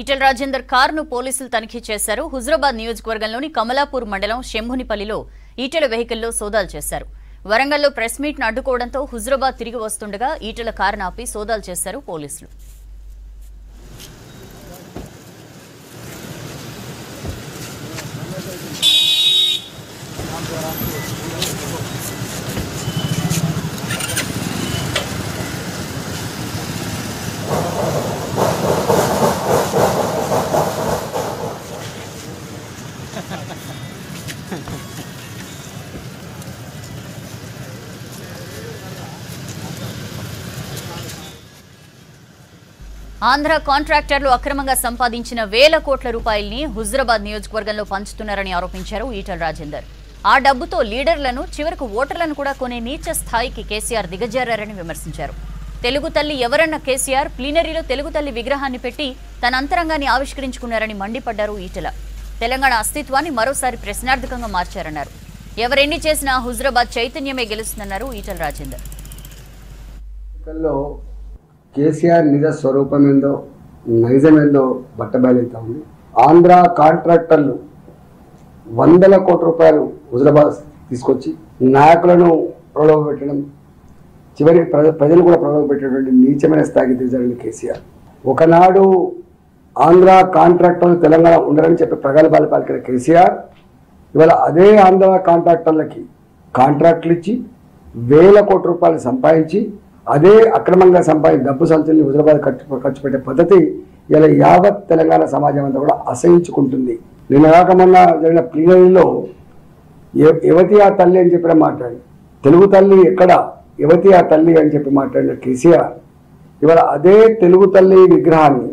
ఈటెల రాజేందర్ కారును పోలీసులు తనిఖీ చేశారు. హుజరాబాద్ నియోజకవర్గంలోని కమలాపూర్ మండలం శంభునిపల్లిలో ఈటెల వెహికల్లో సోదాలు చేశారు. వరంగల్లో ప్రెస్ మీట్ను అడ్డుకోవడంతో హుజరాబాద్ తిరిగి వస్తుండగా ఈటెల కారును ఆపి సోదాలు చేశారు పోలీసులు. ఆంధ్ర కాంట్రాక్టర్లు అక్రమంగా సంపాదించిన వేల కోట్ల రూపాయల్ని హుజరాబాద్ నియోజకవర్గంలో పంచుతున్నారని ఆరోపించారు ఈటల రాజేందర్. ఆ డబ్బుతో లీడర్లను చివరకు ఓటర్లను కూడా కొనే నీచ స్థాయికి కేసీఆర్ దిగజారని విమర్శించారు. తెలుగు తల్లి ఎవరన్న కేసీఆర్ ప్లీనరీలో తెలుగు తల్లి విగ్రహాన్ని పెట్టి తన అంతరంగాన్ని ఆవిష్కరించుకున్నారని మండిపడ్డారు ఈటల. తెలంగాణ అస్తిత్వాన్ని మరోసారి ప్రశ్నార్థకంగా మార్చారన్నారు. ఎవరెన్ని చేసినా హుజరాబాద్ చైతన్యమే గెలుస్తుందన్నారు ఈటల రాజేందర్. ఎన్నికల్లో కేసీఆర్ నిజ స్వరూపం ఏందో నైజమేందో బట్టబయలుతా ఉంది. ఆంధ్ర కాంట్రాక్టర్లు వందల కోట్ల రూపాయలు హుజరాబాద్ తీసుకొచ్చి నాయకులను ప్రలోభపెట్టడం చివరికి ప్రజ ప్రజలు కూడా ప్రలోభపెట్టేటువంటి నీచమైన స్థాయికి తీసారండి కేసీఆర్. ఒకనాడు ఆంధ్ర కాంట్రాక్టర్లు తెలంగాణ ఉండరని చెప్పి ప్రగల్భాలు పలికిన కేసీఆర్ ఇవాళ అదే ఆంధ్ర కాంట్రాక్టర్లకి కాంట్రాక్టులు ఇచ్చి వేల కోట్ల రూపాయలు సంపాదించి అదే అక్రమంగా సంపాదించి డబ్బు సంచుల్ని హుజరాబాద్ ఖర్చు ఖర్చు పెట్టే పద్ధతి ఇలా యావత్ తెలంగాణ సమాజం అంతా కూడా అసహించుకుంటుంది. నిన్న కాక మొన్న జరిగిన ప్లీనరీలో యువతి ఆ తల్లి అని చెప్పిన మాట్లాడి తెలుగు తల్లి ఎక్కడ? యువతి ఆ తల్లి అని చెప్పి మాట్లాడిన కేసీఆర్ ఇవాళ అదే తెలుగు తల్లి విగ్రహాన్ని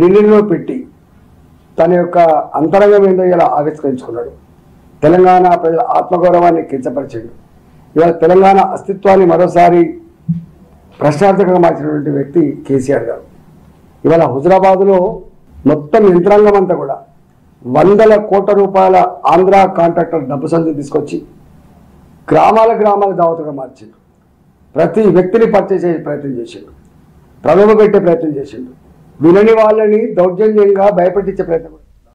లిలిలో పెట్టి తన యొక్క అంతరంగం ఏందో ఇలా ఆవిష్కరించుకున్నాడు. తెలంగాణ ప్రజల ఆత్మగౌరవాన్ని కించపరిచాడు. ఇవాళ తెలంగాణ అస్తిత్వాన్ని మరోసారి ప్రశ్నార్థకంగా మార్చినటువంటి వ్యక్తి కేసీఆర్ గారు. ఇవాళ హుజరాబాద్లో మొత్తం యంత్రాంగం అంతా కూడా వందల కోట్ల రూపాయల ఆంధ్ర కాంట్రాక్టర్ డబ్బు సంచి తీసుకొచ్చి గ్రామాల గ్రామాల దావతగా మార్చిండు. ప్రతి వ్యక్తిని పరిచయం చేసే ప్రయత్నం చేసిండు. ప్రలోభ పెట్టే ప్రయత్నం చేసిండు. వినని వాళ్ళని దౌర్జన్యంగా భయపెట్టించే ప్రయత్నం.